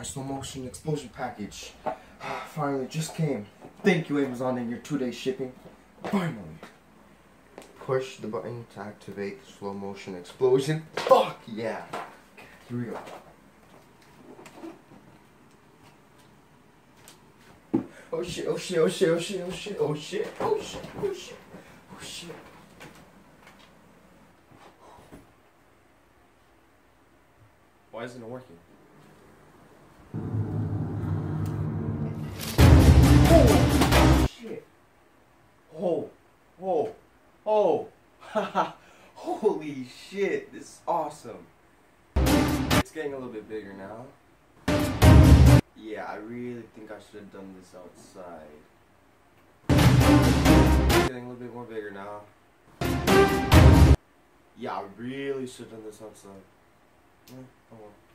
My slow motion explosion package. Ah, Finally, just came. Thank you, Amazon, and your two-day shipping. Finally. Push the button to activate the slow motion explosion. Fuck yeah. Here we go. Oh shit, oh shit, oh shit, oh shit, oh shit, oh shit, oh shit, oh shit, oh shit. Why isn't it working? Oh, oh, oh. Haha. Holy shit, this is awesome. It's getting a little bit bigger now. Yeah, I really think I should have done this outside. It's getting a little bit more bigger now. Yeah, I really should have done this outside. Eh, oh well.